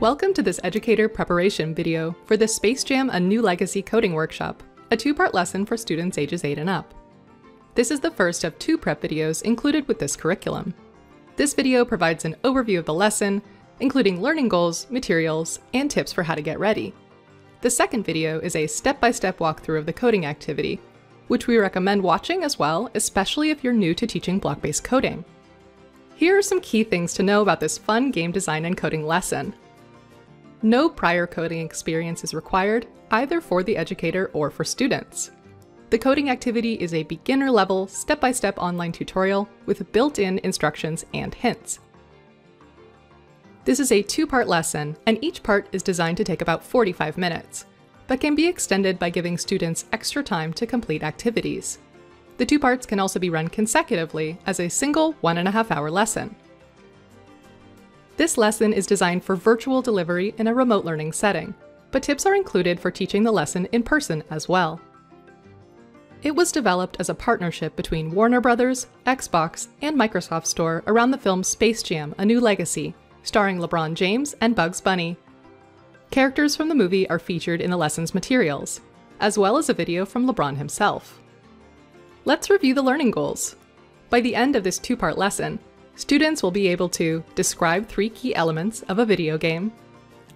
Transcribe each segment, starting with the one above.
Welcome to this educator preparation video for the Space Jam A New Legacy coding workshop, a two-part lesson for students ages 8 and up. This is the first of two prep videos included with this curriculum. This video provides an overview of the lesson, including learning goals, materials, and tips for how to get ready. The second video is a step-by-step walkthrough of the coding activity, which we recommend watching as well, especially if you're new to teaching block-based coding. Here are some key things to know about this fun game design and coding lesson. No prior coding experience is required, either for the educator or for students. The coding activity is a beginner-level, step-by-step online tutorial with built-in instructions and hints. This is a two-part lesson, and each part is designed to take about 45 minutes, but can be extended by giving students extra time to complete activities. The two parts can also be run consecutively as a single one and a half hour lesson. This lesson is designed for virtual delivery in a remote learning setting, but tips are included for teaching the lesson in person as well. It was developed as a partnership between Warner Brothers, Xbox, and Microsoft Store around the film Space Jam A New Legacy, starring LeBron James and Bugs Bunny. Characters from the movie are featured in the lesson's materials, as well as a video from LeBron himself. Let's review the learning goals. By the end of this two part lesson, Students will be able to describe three key elements of a video game,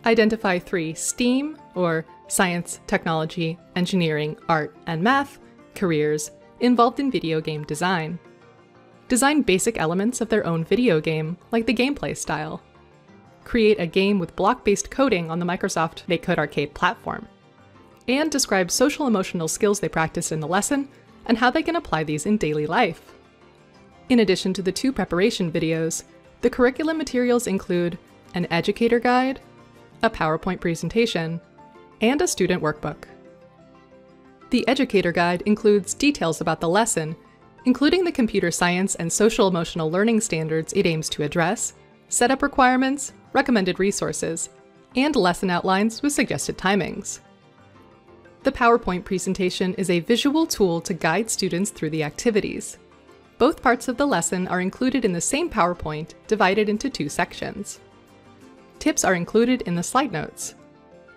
identify three STEAM, or science, technology, engineering, art, and math, careers involved in video game design, design basic elements of their own video game, like the gameplay style, create a game with block-based coding on the Microsoft MakeCode Arcade platform, and describe social emotional skills they practiced in the lesson and how they can apply these in daily life. In addition to the two preparation videos, the curriculum materials include an educator guide, a PowerPoint presentation, and a student workbook. The educator guide includes details about the lesson, including the computer science and social emotional learning standards it aims to address, setup requirements, recommended resources, and lesson outlines with suggested timings. The PowerPoint presentation is a visual tool to guide students through the activities. Both parts of the lesson are included in the same PowerPoint, divided into two sections. Tips are included in the slide notes.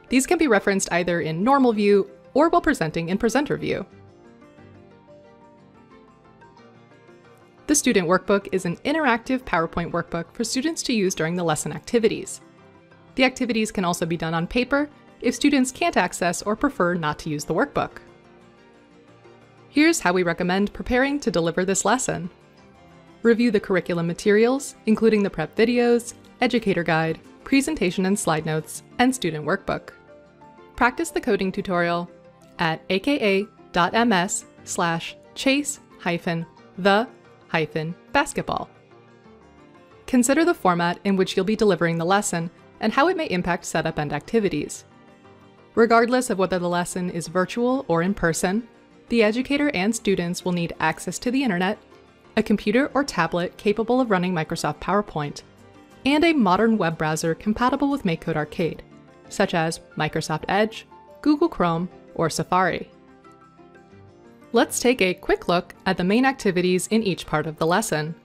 These can be referenced either in normal view or while presenting in presenter view. The student workbook is an interactive PowerPoint workbook for students to use during the lesson activities. The activities can also be done on paper if students can't access or prefer not to use the workbook. Here's how we recommend preparing to deliver this lesson. Review the curriculum materials, including the prep videos, educator guide, presentation and slide notes, and student workbook. Practice the coding tutorial at aka.ms slash chase hyphen the hyphen basketball. Consider the format in which you'll be delivering the lesson and how it may impact setup and activities. Regardless of whether the lesson is virtual or in person, the educator and students will need access to the internet, a computer or tablet capable of running Microsoft PowerPoint, and a modern web browser compatible with MakeCode Arcade, such as Microsoft Edge, Google Chrome, or Safari. Let's take a quick look at the main activities in each part of the lesson.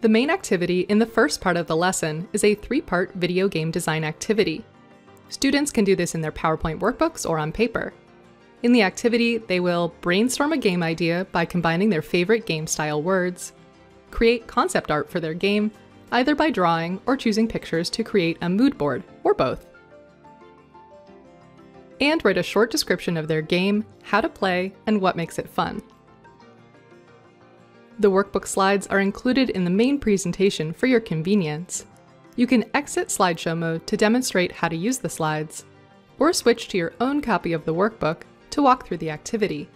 The main activity in the first part of the lesson is a three-part video game design activity. Students can do this in their PowerPoint workbooks or on paper. In the activity, they will brainstorm a game idea by combining their favorite game style words, create concept art for their game, either by drawing or choosing pictures to create a mood board, or both. And write a short description of their game, how to play, and what makes it fun. The workbook slides are included in the main presentation for your convenience. You can exit slideshow mode to demonstrate how to use the slides, or switch to your own copy of the workbook to walk through the activity.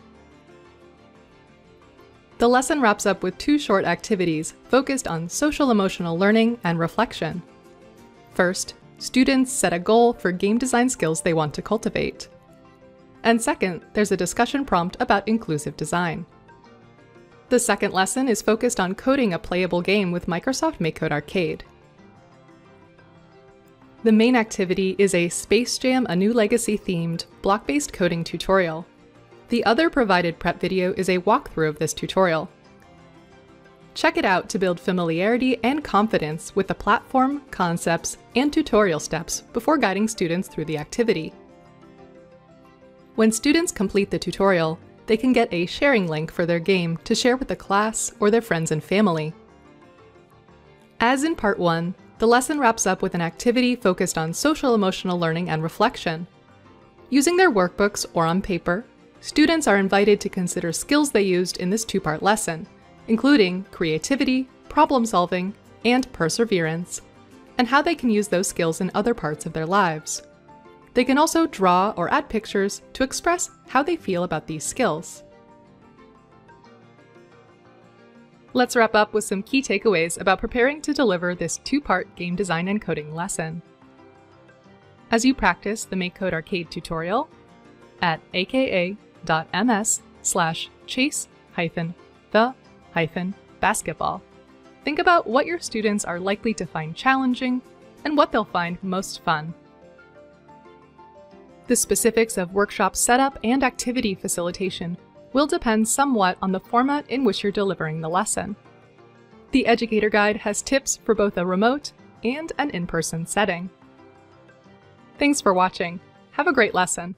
The lesson wraps up with two short activities focused on social emotional learning and reflection. First, students set a goal for game design skills they want to cultivate. And second, there's a discussion prompt about inclusive design. The second lesson is focused on coding a playable game with Microsoft MakeCode Arcade. The main activity is a Space Jam A New Legacy themed, block-based coding tutorial. The other provided prep video is a walkthrough of this tutorial. Check it out to build familiarity and confidence with the platform, concepts, and tutorial steps before guiding students through the activity. When students complete the tutorial, they can get a sharing link for their game to share with the class or their friends and family. As in Part 1, the lesson wraps up with an activity focused on social emotional learning and reflection. Using their workbooks or on paper, students are invited to consider skills they used in this two-part lesson, including creativity, problem solving, and perseverance, and how they can use those skills in other parts of their lives. They can also draw or add pictures to express how they feel about these skills. Let's wrap up with some key takeaways about preparing to deliver this two-part game design and coding lesson. As you practice the MakeCode Arcade tutorial at aka.ms slash chase hyphen the hyphen basketball, think about what your students are likely to find challenging and what they'll find most fun. The specifics of workshop setup and activity facilitation will depend somewhat on the format in which you're delivering the lesson. The Educator Guide has tips for both a remote and an in-person setting. Thanks for watching. Have a great lesson.